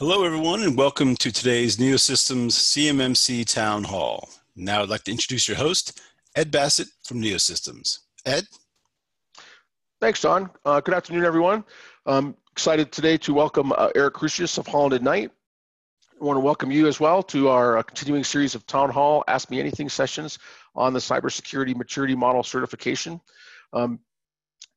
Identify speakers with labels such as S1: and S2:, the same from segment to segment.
S1: Hello, everyone, and welcome to today's Neosystems CMMC Town Hall. Now I'd like to introduce your host, Ed Bassett from Neosystems. Ed?
S2: Thanks, Don. Uh, good afternoon, everyone. I'm excited today to welcome uh, Eric Crusius of Holland and Knight. I want to welcome you as well to our uh, continuing series of Town Hall Ask Me Anything sessions on the Cybersecurity Maturity Model Certification. Um,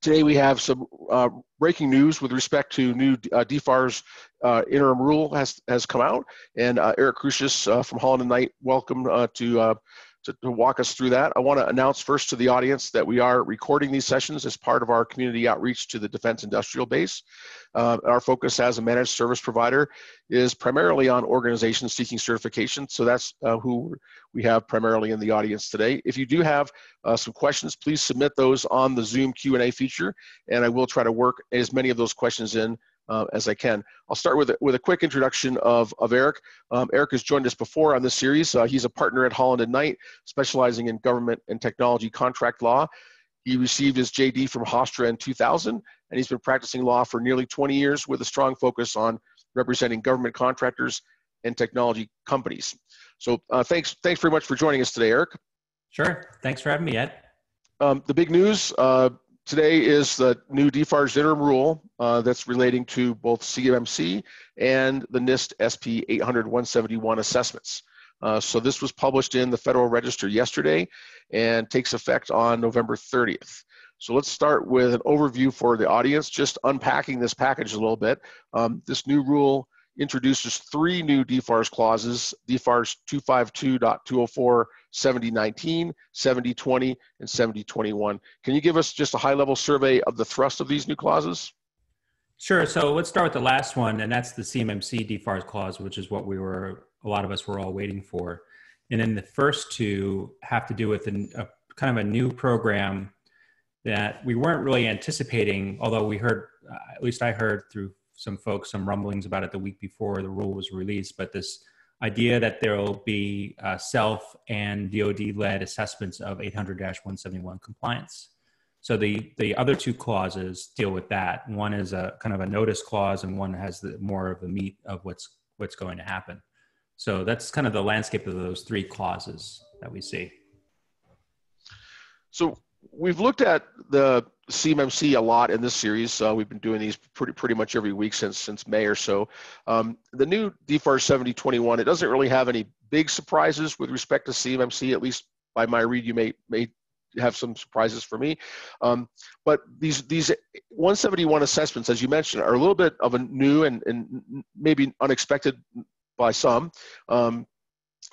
S2: today we have some uh, breaking news with respect to new uh, DFARS uh, interim rule has, has come out. And uh, Eric Crusius uh, from Holland and Knight, welcome uh, to to, to walk us through that. I want to announce first to the audience that we are recording these sessions as part of our community outreach to the Defense Industrial Base. Uh, our focus as a managed service provider is primarily on organizations seeking certification. So that's uh, who we have primarily in the audience today. If you do have uh, some questions, please submit those on the Zoom Q&A feature, and I will try to work as many of those questions in uh, as I can. I'll start with, with a quick introduction of, of Eric. Um, Eric has joined us before on this series. Uh, he's a partner at Holland and Knight, specializing in government and technology contract law. He received his JD from Hofstra in 2000, and he's been practicing law for nearly 20 years with a strong focus on representing government contractors and technology companies. So uh, thanks, thanks very much for joining us today, Eric.
S3: Sure. Thanks for having me, Ed.
S2: Um, the big news uh, today is the new DFARS interim rule uh, that's relating to both CMMC and the NIST SP 800-171 assessments. Uh, so this was published in the Federal Register yesterday and takes effect on November 30th. So let's start with an overview for the audience, just unpacking this package a little bit. Um, this new rule introduces three new DFARS clauses, DFARS 252.204 7019, 7020, and 7021. Can you give us just a high level survey of the thrust of these new clauses?
S3: Sure. So let's start with the last one, and that's the CMMC DFARS clause, which is what we were, a lot of us were all waiting for. And then the first two have to do with a, a kind of a new program that we weren't really anticipating, although we heard, uh, at least I heard through some folks, some rumblings about it the week before the rule was released, but this idea that there will be uh, self and DoD led assessments of 800 171 compliance. So the, the other two clauses deal with that. One is a kind of a notice clause, and one has the, more of the meat of what's, what's going to happen. So that's kind of the landscape of those three clauses that we see.
S2: So we've looked at the CMMC a lot in this series. Uh, we've been doing these pretty pretty much every week since since May or so. Um, the new DFAR 7021 it doesn't really have any big surprises with respect to CMMC. At least by my read, you may may have some surprises for me. Um, but these these 171 assessments, as you mentioned, are a little bit of a new and, and maybe unexpected by some. Um,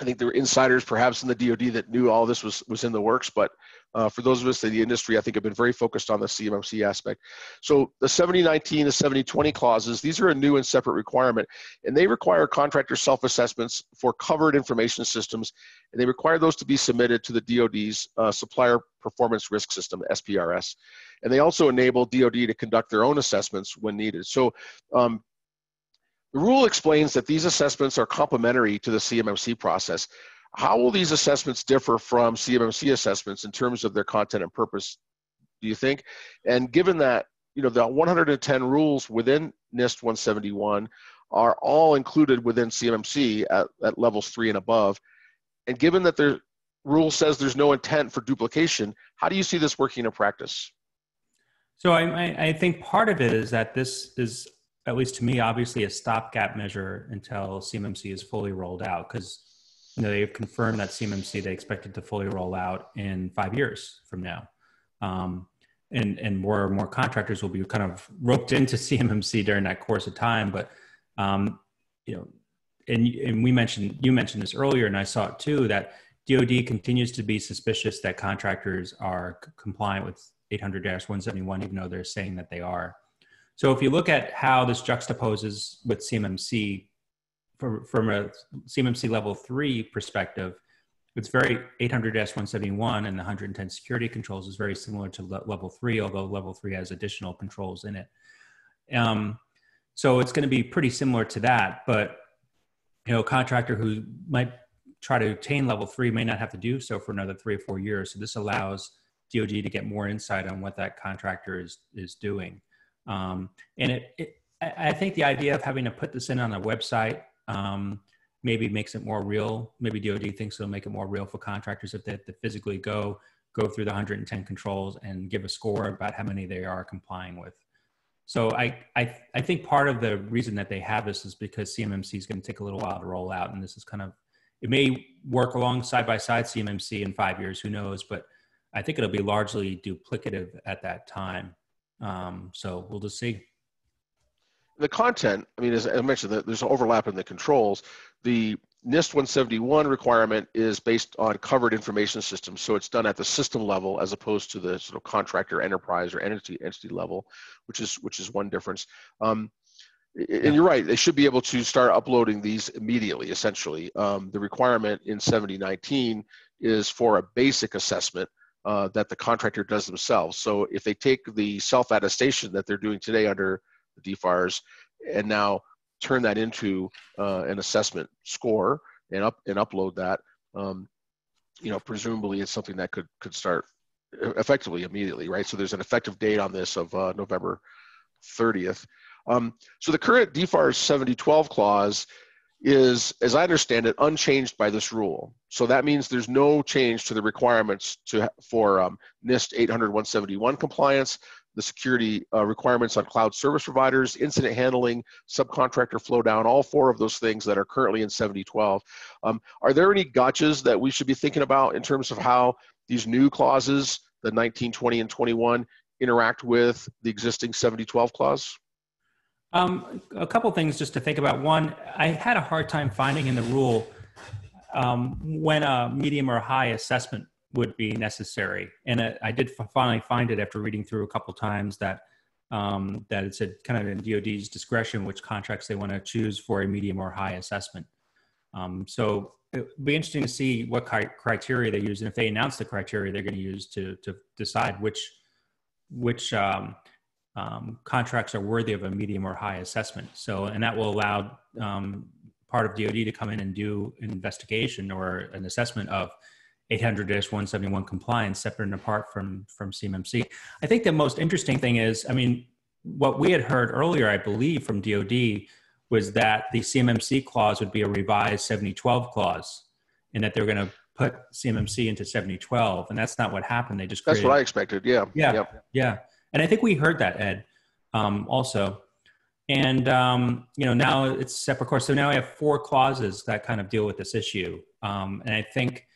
S2: I think there were insiders perhaps in the DoD that knew all this was was in the works, but uh, for those of us in the industry, I think have been very focused on the CMMC aspect. So the 7019 to 7020 clauses, these are a new and separate requirement, and they require contractor self-assessments for covered information systems, and they require those to be submitted to the DoD's uh, Supplier Performance Risk System, SPRS, and they also enable DoD to conduct their own assessments when needed. So um, the rule explains that these assessments are complementary to the CMMC process. How will these assessments differ from CMMC assessments in terms of their content and purpose, do you think? And given that, you know, the 110 rules within NIST 171 are all included within CMMC at, at levels three and above, and given that the rule says there's no intent for duplication, how do you see this working in practice?
S3: So I, I think part of it is that this is, at least to me, obviously a stopgap measure until CMMC is fully rolled out because you know, they've confirmed that CMMC they expect it to fully roll out in five years from now. Um, and, and more and more contractors will be kind of roped into CMMC during that course of time. But, um, you know, and, and we mentioned, you mentioned this earlier, and I saw it too, that DoD continues to be suspicious that contractors are compliant with 800-171, even though they're saying that they are. So if you look at how this juxtaposes with CMMC, from, from a CMMC level three perspective, it's very 800-171 and the 110 security controls is very similar to le- level three, although level three has additional controls in it. Um, so it's going to be pretty similar to that, but you know, a contractor who might try to attain level three may not have to do so for another three or four years. So this allows DoD to get more insight on what that contractor is is doing, um, and it, it I, think the idea of having to put this in on a website um, maybe makes it more real. Maybe DoD thinks it'll make it more real for contractors if they have to physically go go through the 110 controls and give a score about how many they are complying with. So I, I, I think part of the reason that they have this is because CMMC is going to take a little while to roll out, and this is kind of it may work along side by side CMMC in five years, who knows? But I think it'll be largely duplicative at that time. Um, so we'll just see.
S2: The content, I mean, as I mentioned, there's an overlap in the controls. The NIST 171 requirement is based on covered information systems, so it's done at the system level as opposed to the sort of contractor, enterprise, or entity entity level, which is which is one difference. Um, and you're right; they should be able to start uploading these immediately. Essentially, um, the requirement in 7019 is for a basic assessment uh, that the contractor does themselves. So if they take the self attestation that they're doing today under the DFARS and now turn that into uh, an assessment score and up and upload that. Um, you know, presumably it's something that could could start effectively immediately, right? So there's an effective date on this of uh, November 30th. Um, so the current DFARS 7012 clause is, as I understand it, unchanged by this rule. So that means there's no change to the requirements to for um, NIST 800-171 compliance, the security uh, requirements on cloud service providers, incident handling, subcontractor flow down, all four of those things that are currently in 7012. Um, are there any gotchas that we should be thinking about in terms of how these new clauses, the 19, 20, and 21, interact with the existing 7012 clause?
S3: Um, a couple things just to think about. One, I had a hard time finding in the rule um, when a medium or high assessment would be necessary. And it, I did finally find it after reading through a couple times that um, that it said kind of in DoD's discretion which contracts they want to choose for a medium or high assessment. Um, so it would be interesting to see what criteria they use and if they announce the criteria they're going to use to to decide which which um, contracts are worthy of a medium or high assessment. So and that will allow um, part of DoD to come in and do an investigation or an assessment of 800-171 compliance separate and apart from from CMMC. I think the most interesting thing is, I mean, what we had heard earlier, I believe, from DoD was that the CMMC clause would be a revised 7012 clause, and that they're going to put CMMC into 7012, and that's not what happened. They just
S2: created, that's what I expected. Yeah,
S3: yeah, yep. yeah. And I think we heard that Ed um, also. And um, you know now it's separate course. So now I have four clauses that kind of deal with this issue, um, and I think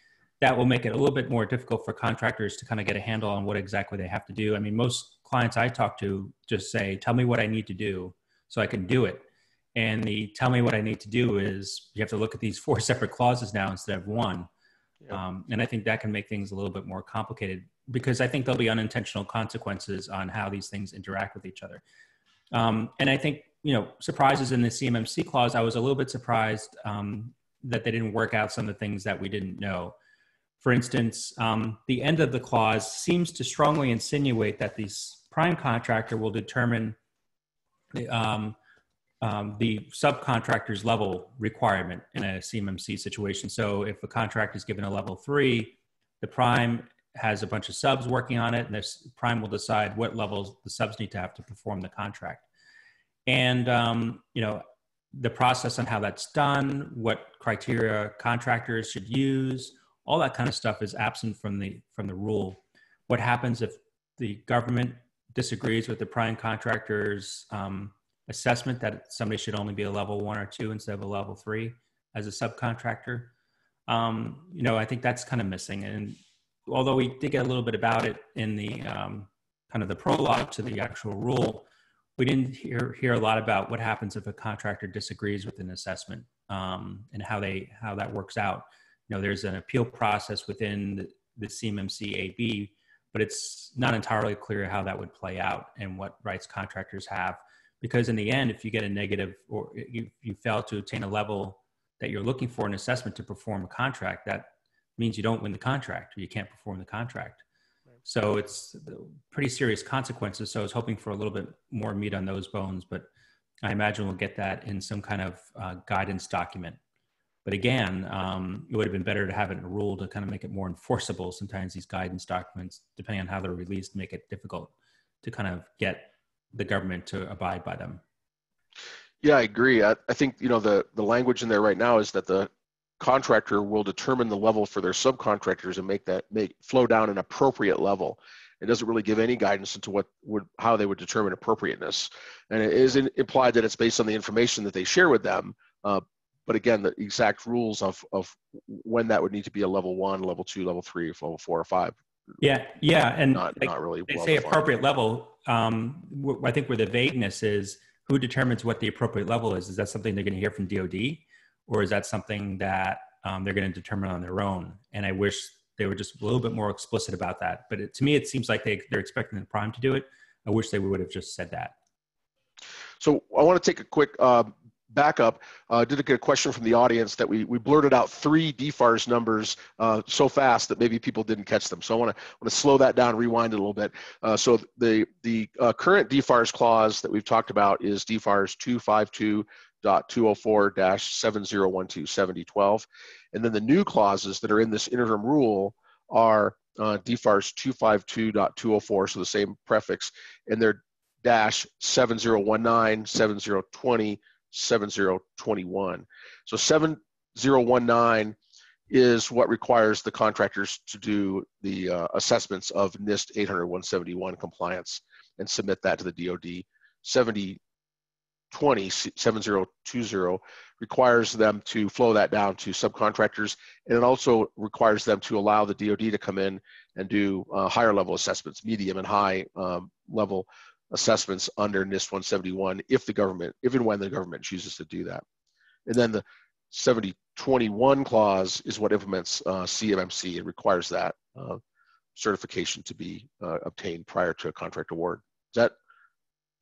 S3: that will make it a little bit more difficult for contractors to kind of get a handle on what exactly they have to do. I mean, most clients I talk to just say, tell me what I need to do so I can do it. And the tell me what I need to do is you have to look at these four separate clauses now instead of one. Um, and I think that can make things a little bit more complicated because I think there'll be unintentional consequences on how these things interact with each other. Um, and I think, you know, surprises in the CMMC clause, I was a little bit surprised um, that they didn't work out some of the things that we didn't know. For instance, um, the end of the clause seems to strongly insinuate that the prime contractor will determine the, um, the subcontractor's level requirement in a CMMC situation. So if a contract is given a level three, the prime has a bunch of subs working on it, and this prime will decide what levels the subs need to have to perform the contract. And um, you know the process on how that's done, what criteria contractors should use, all that kind of stuff is absent from the from the rule. What happens if the government disagrees with the prime contractor's um, assessment that somebody should only be a level one or two instead of a level three as a subcontractor? Um, you know, I think that's kind of missing. And although we did get a little bit about it in the um, kind of the prologue to the actual rule, we didn't hear hear a lot about what happens if a contractor disagrees with an assessment um, and how they how that works out you know, there's an appeal process within the, the CMMC AB, but it's not entirely clear how that would play out and what rights contractors have. Because in the end, if you get a negative or you, you fail to attain a level that you're looking for an assessment to perform a contract, that means you don't win the contract or you can't perform the contract. So it's pretty serious consequences. So I was hoping for a little bit more meat on those bones, but I imagine we'll get that in some kind of uh, guidance document but again, um, it would have been better to have it in a rule to kind of make it more enforceable. Sometimes these guidance documents, depending on how they're released, make it difficult to kind of get the government to abide by them.
S2: Yeah, I agree. I, I think you know the the language in there right now is that the contractor will determine the level for their subcontractors and make that make flow down an appropriate level. It doesn't really give any guidance into what would how they would determine appropriateness, and it is in, implied that it's based on the information that they share with them. Uh, but again, the exact rules of of when that would need to be a level one, level two, level three, level four, or five.
S3: Yeah, yeah, and
S2: not
S3: like,
S2: not really.
S3: they
S2: well
S3: say
S2: defined.
S3: appropriate level. Um, I think where the vagueness is, who determines what the appropriate level is? Is that something they're going to hear from DoD, or is that something that um, they're going to determine on their own? And I wish they were just a little bit more explicit about that. But it, to me, it seems like they they're expecting the prime to do it. I wish they would have just said that.
S2: So I want to take a quick uh, backup. Uh, did get a question from the audience that we, we blurted out three DFARS numbers uh, so fast that maybe people didn't catch them. So I want to want to slow that down, rewind it a little bit. Uh, so the the uh, current DFARS clause that we've talked about is DFARS 252.204-7012-7012, and then the new clauses that are in this interim rule are uh, DFARS 252.204, so the same prefix, and they're dash 7019, 7020, 7021. So 7019 is what requires the contractors to do the uh, assessments of NIST 800-171 compliance and submit that to the DoD. 7020, 7020 requires them to flow that down to subcontractors, and it also requires them to allow the DoD to come in and do uh, higher level assessments, medium and high um, level assessments under NIST 171 if the government, if and when the government chooses to do that. And then the 7021 clause is what implements uh, CMMC. It requires that uh, certification to be uh, obtained prior to a contract award. Is that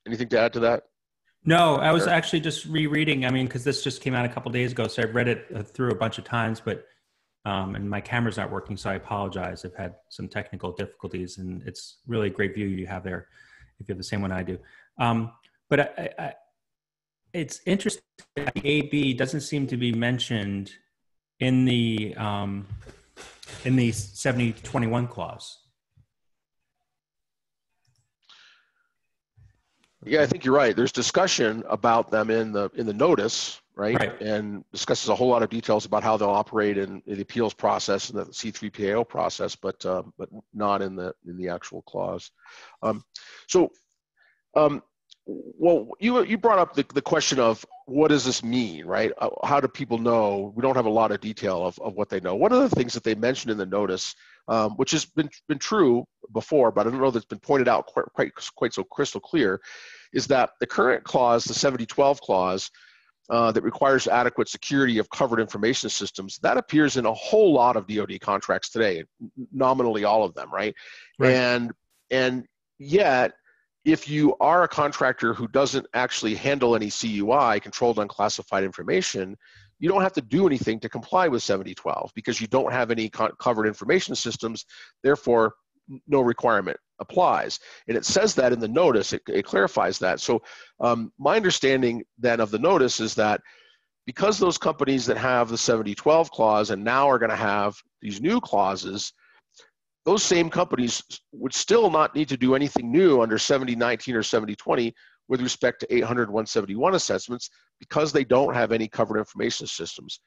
S2: anything to add to that?
S3: No, I was actually just rereading. I mean, because this just came out a couple days ago, so I've read it uh, through a bunch of times, but um, and my camera's not working, so I apologize. I've had some technical difficulties, and it's really a great view you have there. If you have the same one I do, um, but I, I, it's interesting. That AB doesn't seem to be mentioned in the um, in the seventy twenty one clause.
S2: Yeah, I think you're right. There's discussion about them in the in the notice, right?
S3: Right.
S2: And discusses a whole lot of details about how they'll operate in, in the appeals process and the C3PAO process, but uh, but not in the in the actual clause. Um, so, um, well, you you brought up the, the question of what does this mean, right? Uh, How do people know? We don't have a lot of detail of, of what they know. One of the things that they mentioned in the notice, um, which has been been true before, but I don't know that it's been pointed out quite quite, quite so crystal clear, is that the current clause, the 7012 clause, uh, that requires adequate security of covered information systems, that appears in a whole lot of DoD contracts today, nominally all of them, right?
S3: Right.
S2: And and yet, if you are a contractor who doesn't actually handle any CUI, controlled unclassified information, you don't have to do anything to comply with 7012 because you don't have any co- covered information systems. Therefore, no requirement applies. And it says that in the notice, it, it clarifies that. So, um, my understanding then of the notice is that because those companies that have the 7012 clause and now are going to have these new clauses, those same companies would still not need to do anything new under 7019 or 7020 with respect to 800 171 assessments because they don't have any covered information systems.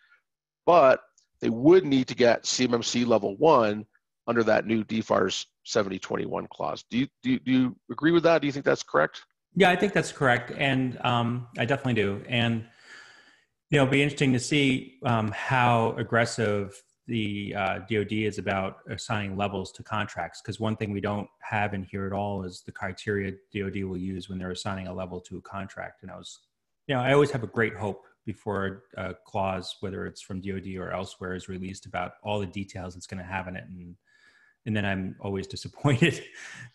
S2: But they would need to get CMMC level one under that new DFARS 7021 clause. Do you, do you, do you agree with that? Do you think that's correct?
S3: Yeah, I think that's correct, and um, I definitely do. And you know, it'll be interesting to see um, how aggressive the uh, DoD is about assigning levels to contracts. Because one thing we don't have in here at all is the criteria DoD will use when they're assigning a level to a contract. And I was, you know, I always have a great hope before a clause, whether it's from DoD or elsewhere, is released about all the details it's going to have in it, and and then I'm always disappointed.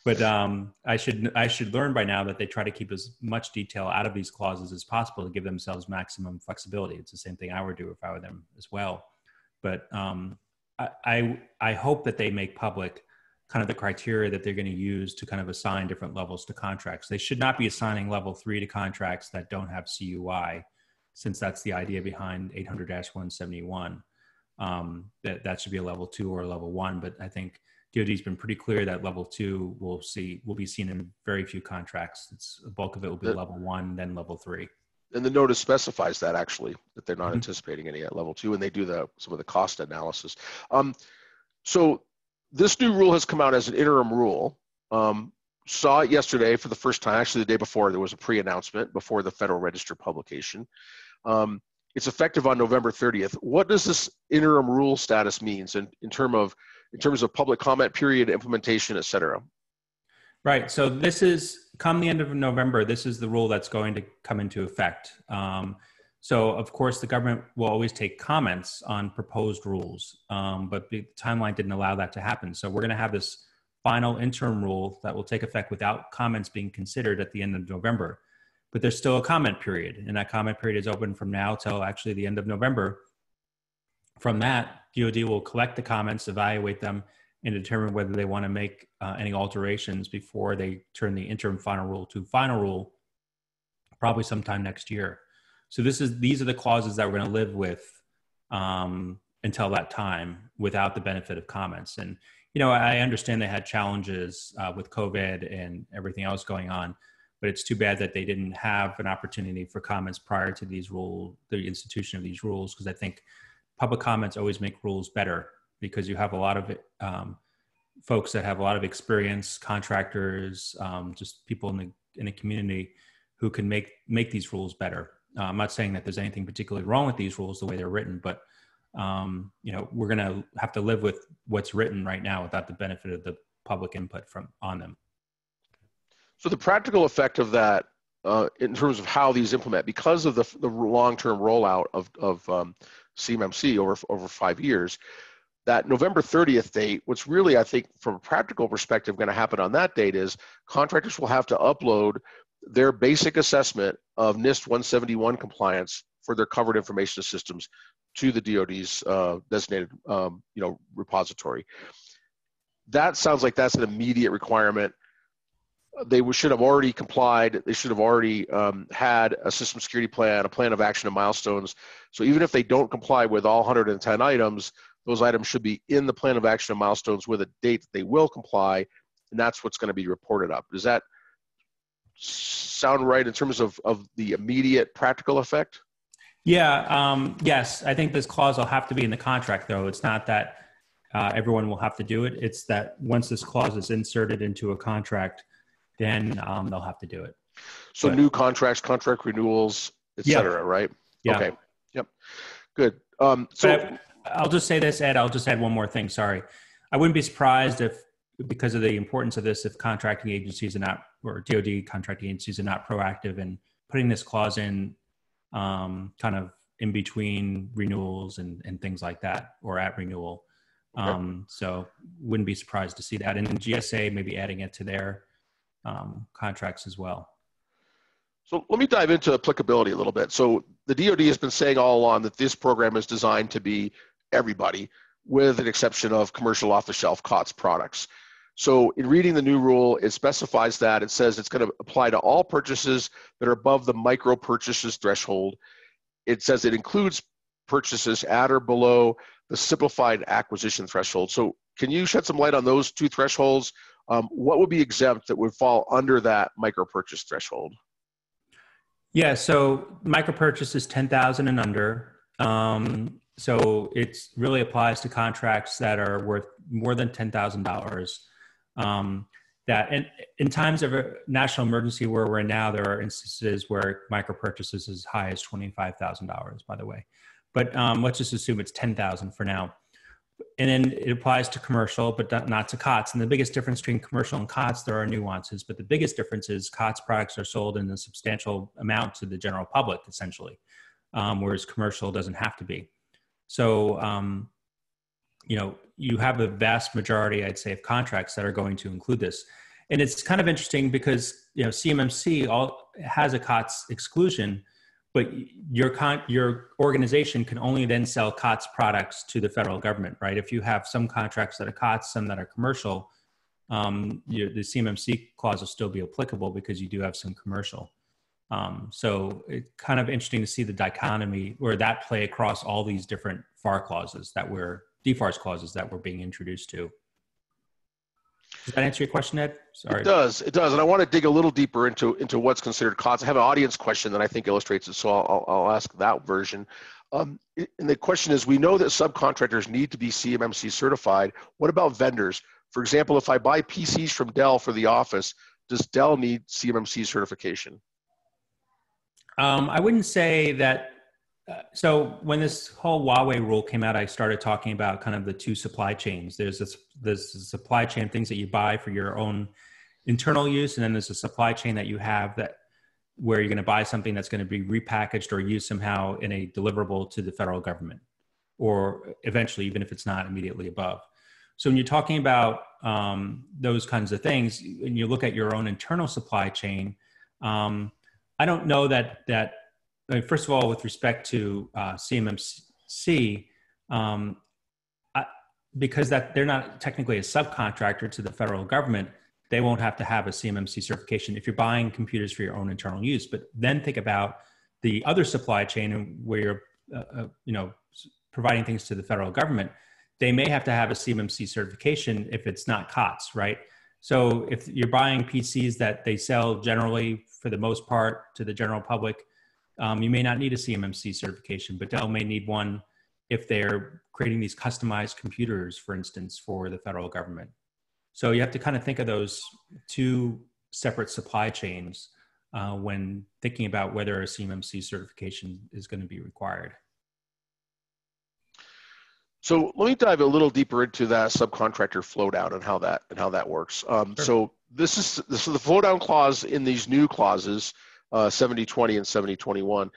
S3: but um, I should I should learn by now that they try to keep as much detail out of these clauses as possible to give themselves maximum flexibility. It's the same thing I would do if I were them as well. But um, I, I I hope that they make public kind of the criteria that they're going to use to kind of assign different levels to contracts. They should not be assigning level three to contracts that don't have CUI, since that's the idea behind 800-171. Um, that that should be a level two or a level one. But I think DoD's been pretty clear that level two will see will be seen in very few contracts. It's the bulk of it will be
S2: The-
S3: level one, then level three.
S2: and the notice specifies that actually that they're not
S3: Mhm.
S2: anticipating any at level two, and they do the some of the cost analysis. Um, so this new rule has come out as an interim rule. Um, saw it yesterday for the first time. Actually, the day before there was a pre-announcement before the Federal Register publication. Um, it's effective on November 30th. What does this interim rule status means in, in term of in terms of public comment period, implementation, et cetera?
S3: Right. So this is come the end of November. This is the rule that's going to come into effect. Um, so of course, the government will always take comments on proposed rules, um, but the timeline didn't allow that to happen. So we're going to have this final interim rule that will take effect without comments being considered at the end of November. But there's still a comment period, and that comment period is open from now till actually the end of November. From that, DoD will collect the comments, evaluate them, and determine whether they want to make uh, any alterations before they turn the interim final rule to final rule, probably sometime next year. So this is these are the clauses that we're going to live with um, until that time, without the benefit of comments. And you know, I understand they had challenges uh, with COVID and everything else going on, but it's too bad that they didn't have an opportunity for comments prior to these rule, the institution of these rules, because I think public comments always make rules better because you have a lot of um, folks that have a lot of experience, contractors, um, just people in the in the community who can make make these rules better. Uh, I'm not saying that there's anything particularly wrong with these rules the way they're written, but um, you know we're going to have to live with what's written right now without the benefit of the public input from on them.
S2: So the practical effect of that, uh, in terms of how these implement, because of the, the long-term rollout of, of um, CMMC over over five years, that November 30th date, what's really, I think, from a practical perspective, going to happen on that date is contractors will have to upload their basic assessment of NIST 171 compliance for their covered information systems to the DoD's uh, designated, um, you know, repository. That sounds like that's an immediate requirement. They should have already complied. They should have already um, had a system security plan, a plan of action and milestones. So even if they don't comply with all 110 items, those items should be in the plan of action and milestones with a date that they will comply, and that's what's going to be reported up. Does that sound right in terms of, of the immediate practical effect?
S3: Yeah, um, yes. I think this clause will have to be in the contract, though. It's not that uh, everyone will have to do it. It's that once this clause is inserted into a contract, then um, they'll have to do it.
S2: So
S3: But-
S2: new contracts, contract renewals, et
S3: Yeah.
S2: cetera, right?
S3: Yeah.
S2: Okay. Yep. Good. Um, so
S3: But I'll just say this, Ed. I'll just add one more thing. Sorry, I wouldn't be surprised if, because of the importance of this, if contracting agencies are not or DoD contracting agencies are not proactive in putting this clause in, um, kind of in between renewals and and things like that, or at renewal. Um, so wouldn't be surprised to see that, and then GSA maybe adding it to their um, contracts as well.
S2: So let me dive into applicability a little bit. So the DoD has been saying all along that this program is designed to be everybody, with an exception of commercial off-the-shelf COTS products. So in reading the new rule, it specifies that it says it's going to apply to all purchases that are above the micro purchases threshold. It says it includes purchases at or below the simplified acquisition threshold. So can you shed some light on those two thresholds? Um, what would be exempt that would fall under that micro purchase threshold?
S3: Yeah, so micro purchase is ten thousand and under. Um, so it really applies to contracts that are worth more than ten thousand dollars. Um, that and in times of a national emergency where we're in now, there are instances where micro purchases as high as twenty five thousand dollars. By the way, but um, let's just assume it's ten thousand for now. And then it applies to commercial, but not- to COTS. And the biggest difference between commercial and COTS, there are nuances, but the biggest difference is COTS products are sold in a substantial amount to the general public, essentially, um, whereas commercial doesn't have to be. So, um, you know, you have a vast majority, I'd say, of contracts that are going to include this. And it's kind of interesting because, you know, CMMC all has a COTS exclusion, but your con- your organization can only then sell COTS products to the federal government, right? If you have some contracts that are COTS, some that are commercial, um, you, the CMMC clause will still be applicable because you do have some commercial. Um, so it's kind of interesting to see the dichotomy or that play across all these different FAR clauses that we're DFARS clauses that we're being introduced to. Does that answer your question, Ed?
S2: Sorry. It does. It does. And I want to dig a little deeper into into what's considered COTS. I have an audience question that I think illustrates it, so I'll, I'll ask that version. Um, and the question is, we know that subcontractors need to be CMMC certified. What about vendors? For example, if I buy PCs from Dell for the office, does Dell need CMMC certification?
S3: Um, I wouldn't say that. So when this whole Huawei rule came out, I started talking about kind of the two supply chains. There's this, this supply chain things that you buy for your own internal use, and then there's a supply chain that you have that where you're going to buy something that's going to be repackaged or used somehow in a deliverable to the federal government, or eventually, even if it's not immediately above. So when you're talking about um, those kinds of things, and you look at your own internal supply chain, um, I don't know that that. I mean, first of all, with respect to uh, CMMC, um, I, because that they're not technically a subcontractor to the federal government, they won't have to have a CMMC certification if you're buying computers for your own internal use. But then think about the other supply chain and where you're, uh, uh, you know, providing things to the federal government they may have to have a CMMC certification if it's not COTS, right? So if you're buying PCs that they sell generally for the most part to the general public, um, you may not need a CMMC certification, but Dell may need one if they're creating these customized computers, for instance, for the federal government. So you have to kind of think of those two separate supply chains uh, when thinking about whether a CMMC certification is going to be required.
S2: So let me dive a little deeper into that subcontractor flow down and how that and how that works. Um, sure. So this is this is the flow down clause in these new clauses, uh, 7020 and 7021,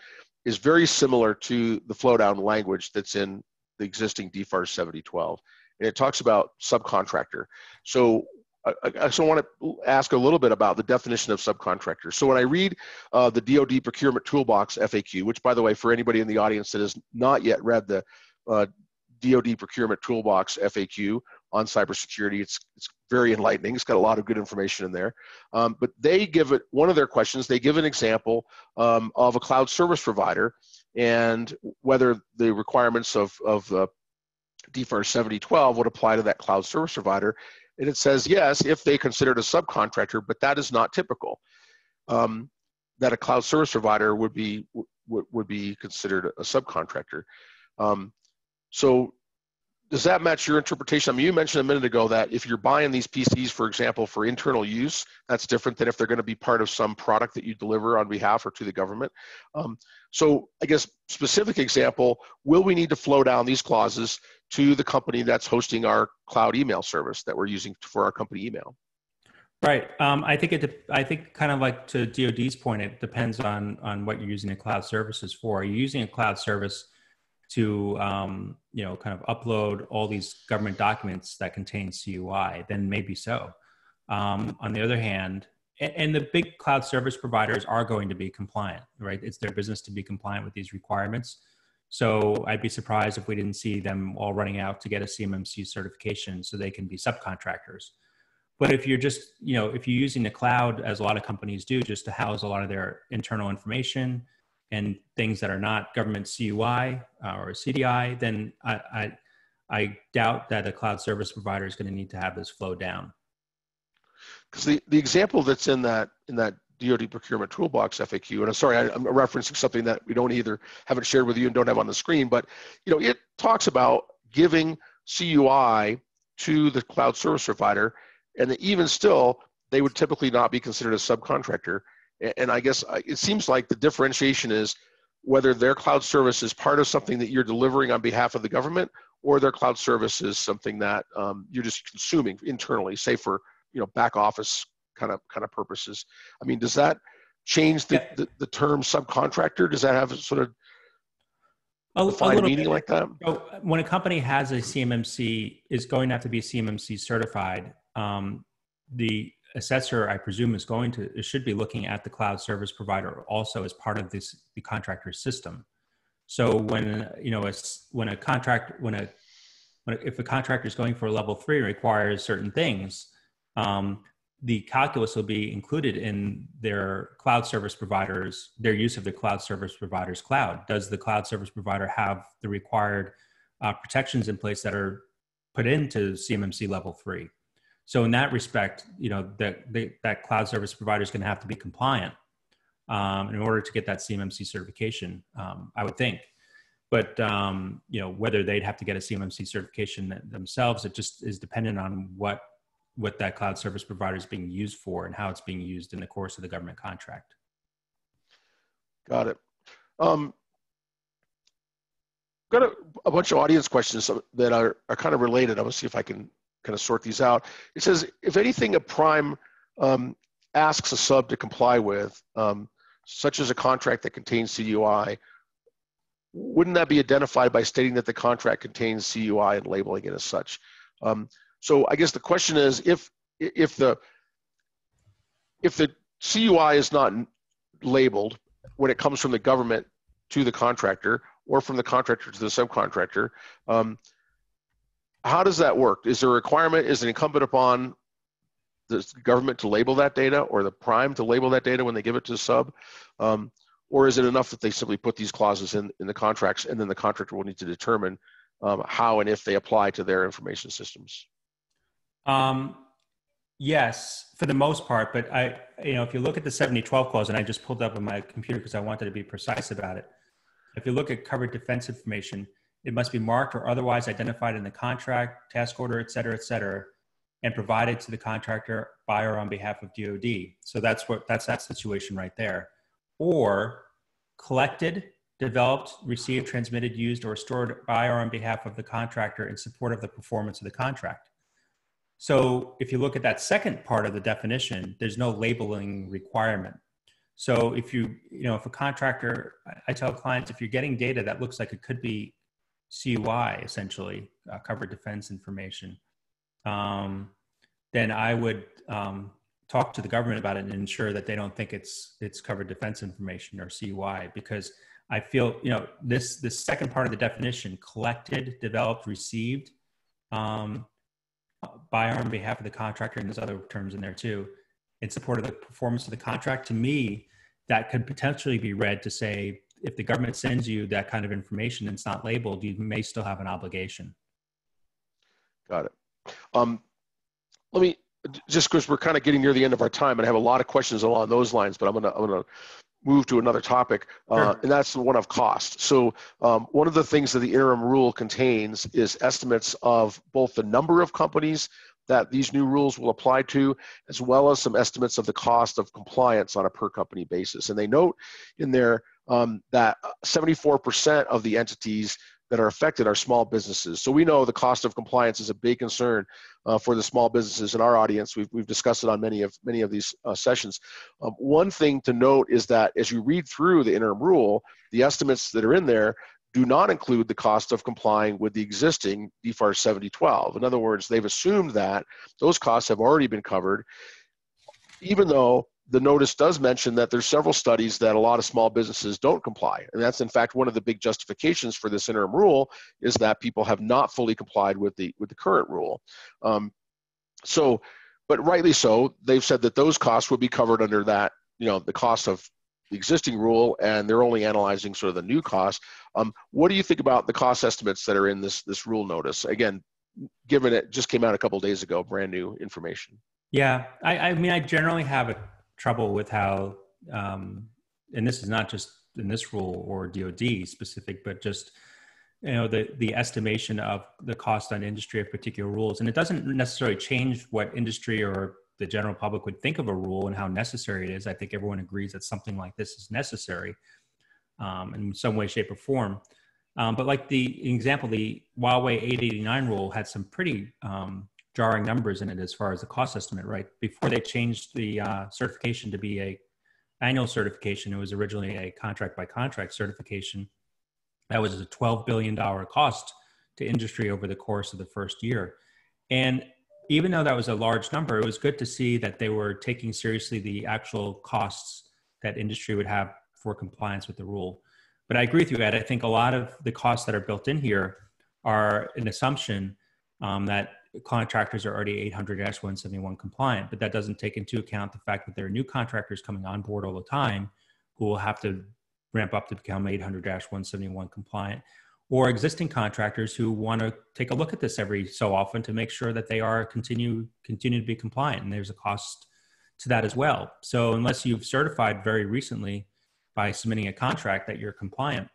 S2: is very similar to the flow down language that's in the existing DFARS 7012, and it talks about subcontractor. So I, I also want to ask a little bit about the definition of subcontractor. So when I read uh, the DoD Procurement Toolbox FAQ, which by the way, for anybody in the audience that has not yet read the uh, DoD Procurement Toolbox FAQ on cybersecurity. It's, it's very enlightening. It's got a lot of good information in there. Um, but they give it, one of their questions, they give an example um, of a cloud service provider and whether the requirements of, of uh, DFARS 7012 would apply to that cloud service provider. And it says, yes, if they considered a subcontractor, but that is not typical. Um, that a cloud service provider would be, would, would be considered a subcontractor. Um, so does that match your interpretation? I mean, you mentioned a minute ago that if you're buying these PCs, for example, for internal use, that's different than if they're going to be part of some product that you deliver on behalf or to the government. Um, so I guess specific example, will we need to flow down these clauses to the company that's hosting our cloud email service that we're using for our company email?
S3: Right. Um, I think it. I think kind of like to DoD's point, it depends on on what you're using a cloud services for. Are you using a cloud service to um, you know kind of upload all these government documents that contain CUI, then maybe so. Um, on the other hand, and, and, the big cloud service providers are going to be compliant, right? It's their business to be compliant with these requirements. So I'd be surprised if we didn't see them all running out to get a CMMC certification so they can be subcontractors. But if you're just, you know, if you're using the cloud, as a lot of companies do, just to house a lot of their internal information, and things that are not government CUI uh, or CDI, then I, I, I doubt that a cloud service provider is going to need to have this flow down.
S2: Because the, the example that's in that in that DoD procurement toolbox FAQ, and I'm sorry, I, am referencing something that we don't either haven't shared with you and don't have on the screen, but you know it talks about giving CUI to the cloud service provider, and even still, they would typically not be considered a subcontractor and I guess it seems like the differentiation is whether their cloud service is part of something that you're delivering on behalf of the government or their cloud service is something that um, you're just consuming internally, say for you know back office kind of kind of purposes. I mean, does that change the, the, the, term subcontractor? Does that have a sort of a, a meaning bit. like that?
S3: So when a company has a CMMC, is going to have to be CMMC certified. Um, the assessor, I presume, is going to should be looking at the cloud service provider also as part of this the contractor system. So when you know a, when a contract when a, when a, if a contractor is going for level three and requires certain things, um, the calculus will be included in their cloud service providers their use of the cloud service provider's cloud. Does the cloud service provider have the required uh, protections in place that are put into CMMC level three? So in that respect, you know, that that cloud service provider is going to have to be compliant um, in order to get that CMMC certification. Um, I would think, but um, you know, whether they'd have to get a CMMC certification themselves, it just is dependent on what what that cloud service provider is being used for and how it's being used in the course of the government contract.
S2: Got it. Um, got a, a, bunch of audience questions that are, are kind of related. I'm gonna see if I can kind of sort these out. It says, if anything a prime um, asks a sub to comply with, um, such as a contract that contains CUI, wouldn't that be identified by stating that the contract contains CUI and labeling it as such? Um, so I guess the question is, if if the if the CUI is not labeled when it comes from the government to the contractor or from the contractor to the subcontractor, um, how does that work? Is there a requirement? Is it incumbent upon the government to label that data or the prime to label that data when they give it to the sub? Um, or is it enough that they simply put these clauses in, in the contracts and then the contractor will need to determine um, how and if they apply to their information systems?
S3: Um, yes, for the most part. But I, you know, if you look at the 7012 clause, and I just pulled up on my computer because I wanted to be precise about it. If you look at covered defense information, it must be marked or otherwise identified in the contract, task order, et cetera, et cetera, and provided to the contractor by or on behalf of DoD. So that's what that's that situation right there. Or collected, developed, received, transmitted, used, or stored by or on behalf of the contractor in support of the performance of the contract. So if you look at that second part of the definition, there's no labeling requirement. So if you, you know, if a contractor, I tell clients, if you're getting data that looks like it could be CUI, essentially, uh, covered defense information, um, then I would um, talk to the government about it and ensure that they don't think it's it's covered defense information or CUI because I feel you know this this second part of the definition collected, developed, received um, by or on behalf of the contractor and there's other terms in there too in support of the performance of the contract to me that could potentially be read to say if the government sends you that kind of information and it's not labeled, you may still have an obligation.
S2: Got it. Um, let me just because we're kind of getting near the end of our time, and I have a lot of questions along those lines, but I'm gonna I'm gonna move to another topic, uh, sure. and that's the one of cost. So um, one of the things that the interim rule contains is estimates of both the number of companies that these new rules will apply to, as well as some estimates of the cost of compliance on a per company basis. And they note in there um, that 74% of the entities that are affected are small businesses. So we know the cost of compliance is a big concern uh, for the small businesses in our audience. We've, we've discussed it on many of many of these uh, sessions. Um, one thing to note is that as you read through the interim rule, the estimates that are in there do not include the cost of complying with the existing DFARS 7012. In other words, they've assumed that those costs have already been covered, even though the notice does mention that there's several studies that a lot of small businesses don't comply. And that's in fact one of the big justifications for this interim rule is that people have not fully complied with the with the current rule. Um, so, but rightly so, they've said that those costs would be covered under that, you know, the cost of the existing rule and they're only analyzing sort of the new cost. Um, what do you think about the cost estimates that are in this this rule notice? Again, given it just came out a couple days ago, brand new information.
S3: Yeah, I, I mean, I generally have a trouble with how, um, and this is not just in this rule or DoD specific, but just you know the the estimation of the cost on industry of particular rules, and it doesn't necessarily change what industry or the general public would think of a rule and how necessary it is. I think everyone agrees that something like this is necessary um, in some way, shape, or form. Um, but like the example, the Huawei 889 rule had some pretty um, jarring numbers in it as far as the cost estimate, right? Before they changed the uh, certification to be a annual certification, it was originally a contract by contract certification. That was a $12 billion cost to industry over the course of the first year. And even though that was a large number, it was good to see that they were taking seriously the actual costs that industry would have for compliance with the rule. But I agree with you, Ed. I think a lot of the costs that are built in here are an assumption um, that contractors are already 800-171 compliant, but that doesn't take into account the fact that there are new contractors coming on board all the time who will have to ramp up to become 800-171 compliant, or existing contractors who want to take a look at this every so often to make sure that they are continue continue to be compliant. And there's a cost to that as well. So unless you've certified very recently by submitting a contract that you're compliant,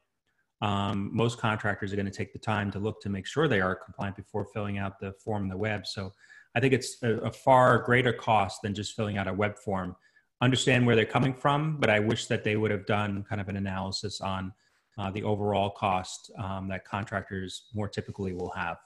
S3: um, most contractors are going to take the time to look to make sure they are compliant before filling out the form in the web. So I think it's a, a far greater cost than just filling out a web form. Understand where they're coming from, but I wish that they would have done kind of an analysis on uh, the overall cost um, that contractors more typically will have.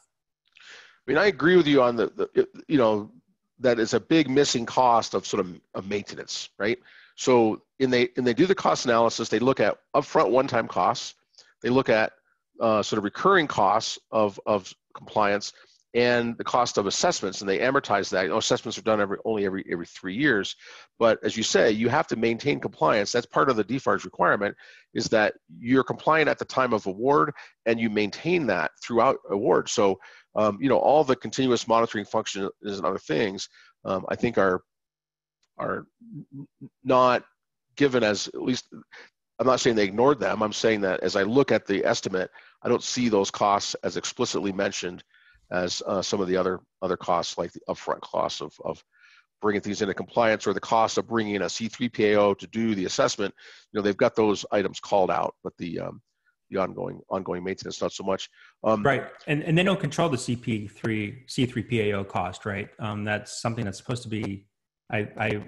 S2: I mean, I agree with you on the, the you know, that is a big missing cost of sort of, of maintenance, right? So in they and they do the cost analysis, they look at upfront one-time costs, they look at uh, sort of recurring costs of of compliance, and the cost of assessments, and they amortize that. You know, assessments are done every only every every three years, but as you say, you have to maintain compliance. That's part of the DFARS requirement, is that you're compliant at the time of award, and you maintain that throughout award. So, um, you know, all the continuous monitoring functions and other things, um, I think are are not given as at least. I'm not saying they ignored them. I'm saying that as I look at the estimate, I don't see those costs as explicitly mentioned as uh, some of the other other costs like the upfront costs of, of bringing things into compliance or the cost of bringing in a C3PAO to do the assessment. You know, they've got those items called out, but the um, the ongoing ongoing maintenance not so much.
S3: Um, right, and and they don't control the CP3 C3PAO cost, right? Um, that's something that's supposed to be. I, I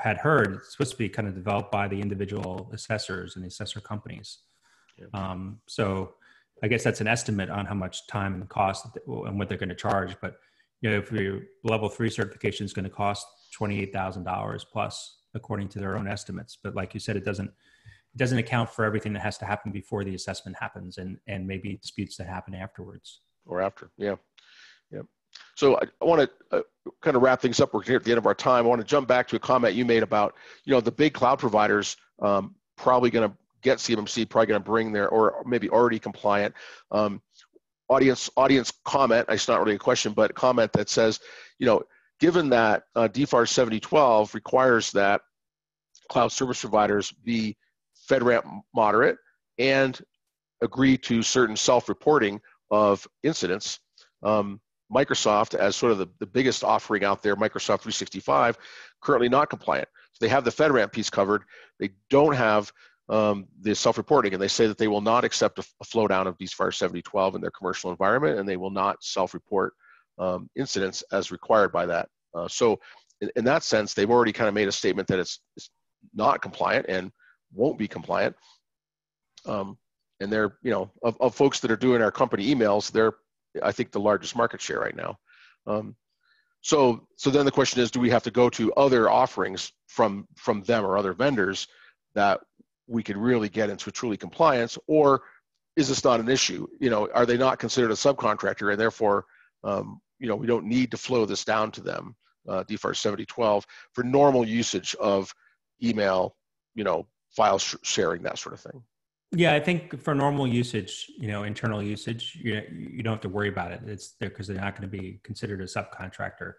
S3: had heard it's supposed to be kind of developed by the individual assessors and the assessor companies. Yeah. Um, so I guess that's an estimate on how much time and cost and what they're going to charge. But you know, if your level three certification is going to cost twenty eight thousand dollars plus, according to their own estimates. But like you said, it doesn't it doesn't account for everything that has to happen before the assessment happens, and and maybe disputes that happen afterwards.
S2: Or after, yeah, yeah. So I, I want to uh, kind of wrap things up. We're here at the end of our time. I want to jump back to a comment you made about you know the big cloud providers um, probably going to get CMMC, probably going to bring their, or maybe already compliant. Um, audience audience comment, it's not really a question, but comment that says, you know, given that uh, DFARS 7012 requires that cloud service providers be FedRAMP moderate and agree to certain self-reporting of incidents, um, Microsoft, as sort of the, the biggest offering out there, Microsoft 365, currently not compliant. So they have the FedRAMP piece covered. They don't have um, the self-reporting, and they say that they will not accept a, a flow down of DFARS 7012 in their commercial environment, and they will not self-report um, incidents as required by that. Uh, so, in, in, that sense, they've already kind of made a statement that it's, it's not compliant and won't be compliant. Um, and they're, you know, of, of folks that are doing our company emails, they're, I think, the largest market share right now. Um, so, so then the question is, do we have to go to other offerings from from them or other vendors that we could really get into truly compliance, or is this not an issue? You know, are they not considered a subcontractor, and therefore, um, you know, we don't need to flow this down to them, uh, DFARS 7012, for normal usage of email, you know, file sh- sharing, that sort of thing.
S3: Yeah, I think for normal usage, you know, internal usage, you you don't have to worry about it. It's there because they're not going to be considered a subcontractor.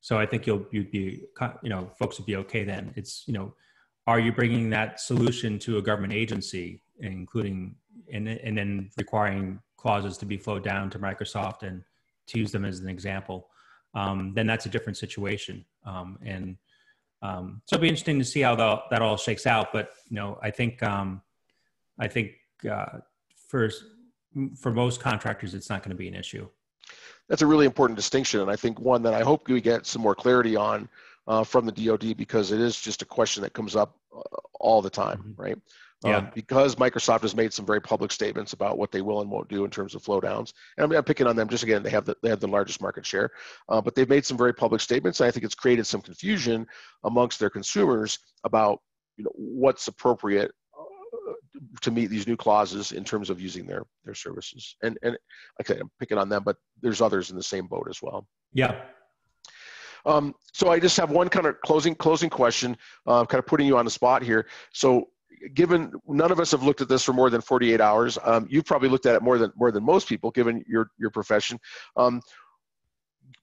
S3: So I think you'll you'd be, you know, folks would be okay then. It's you know are you bringing that solution to a government agency, including and, and then requiring clauses to be flowed down to Microsoft and to use them as an example, um, then that's a different situation. Um, and um, so it'll be interesting to see how the, that all shakes out. But you know, I think um, I think uh, for for most contractors, it's not going to be an issue.
S2: That's a really important distinction, and I think one that I hope we get some more clarity on uh, from the DoD because it is just a question that comes up uh, all the time, mm-hmm. right?
S3: Yeah.
S2: Um, because Microsoft has made some very public statements about what they will and won't do in terms of flow downs, and I'm, I'm picking on them just again. They have the they have the largest market share, uh, but they've made some very public statements. And I think it's created some confusion amongst their consumers about you know what's appropriate to meet these new clauses in terms of using their their services. And and I'm picking on them, but there's others in the same boat as well.
S3: Yeah,
S2: um, so I just have one kind of closing closing question, uh, kind of putting you on the spot here. So given none of us have looked at this for more than 48 hours, um, you've probably looked at it more than more than most people, given your your profession. Um,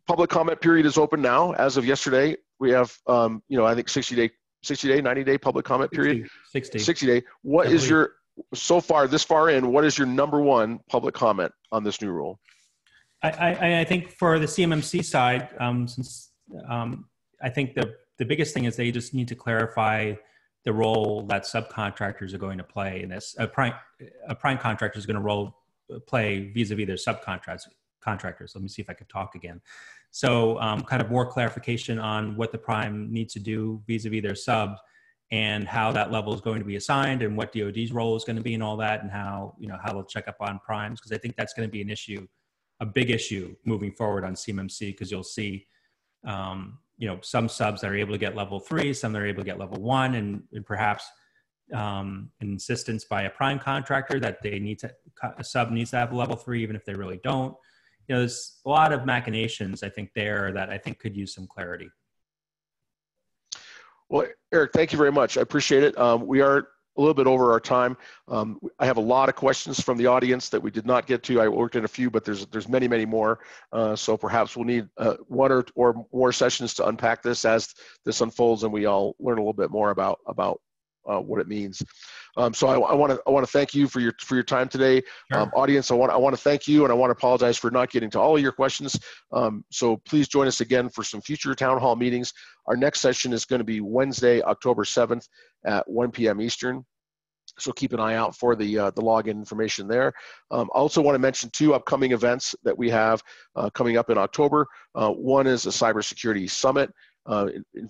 S2: public comment period is open now. As of yesterday, we have um, you know I think 60 day 60 day 90 day public comment period
S3: 60
S2: 60 day what is your so far, this far in, what is your number one public comment on this new rule?
S3: I, I, I think for the CMMC side, um, since um, I think the the biggest thing is they just need to clarify the role that subcontractors are going to play in this. A prime a prime contractor is going to role play vis-a-vis their subcontractors. Contractors. Let me see if I could talk again. So, um, kind of more clarification on what the prime needs to do vis-a-vis their subs and how that level is going to be assigned and what DoD's role is going to be and all that and how you know how they'll check up on primes because I think that's going to be an issue, a big issue moving forward on CMMC because you'll see, um, you know, some subs that are able to get level three, some that are able to get level one, and, and perhaps um, an insistence by a prime contractor that they need to a sub needs to have level three even if they really don't. You know, there's a lot of machinations I think there that I think could use some clarity.
S2: Well, Eric, thank you very much. I appreciate it. Um, we are a little bit over our time. Um, I have a lot of questions from the audience that we did not get to. I worked in a few, but there's there's many, many more. Uh, so perhaps we'll need uh, one or, or more sessions to unpack this as this unfolds and we all learn a little bit more about about uh, what it means. Um, so I want to I want to thank you for your for your time today, sure. um, audience. I want I want to thank you, and I want to apologize for not getting to all of your questions. Um, so please join us again for some future town hall meetings. Our next session is going to be Wednesday, October seventh at 1 p.m. Eastern. So keep an eye out for the uh, the login information there. Um, I also want to mention two upcoming events that we have uh, coming up in October. Uh, one is a cybersecurity summit. Uh, in, in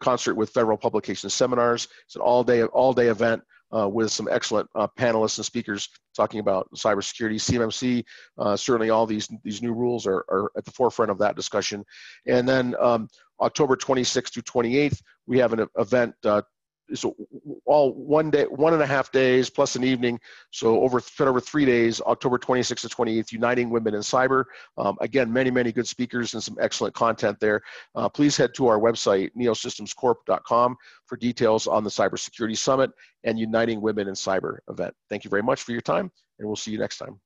S2: concert with Federal Publication Seminars. It's an all-day all-day event uh, with some excellent uh, panelists and speakers talking about cybersecurity, CMMC. Uh, certainly, all these these new rules are, are at the forefront of that discussion. And then um, October 26th to 28th, we have an event uh, so all one day, one and a half days plus an evening. So over spread over three days, October 26th to 28th, Uniting Women in Cyber. Um, again, many, many good speakers and some excellent content there. Uh, please head to our website, neosystemscorp.com for details on the Cybersecurity Summit and Uniting Women in Cyber event. Thank you very much for your time, and we'll see you next time.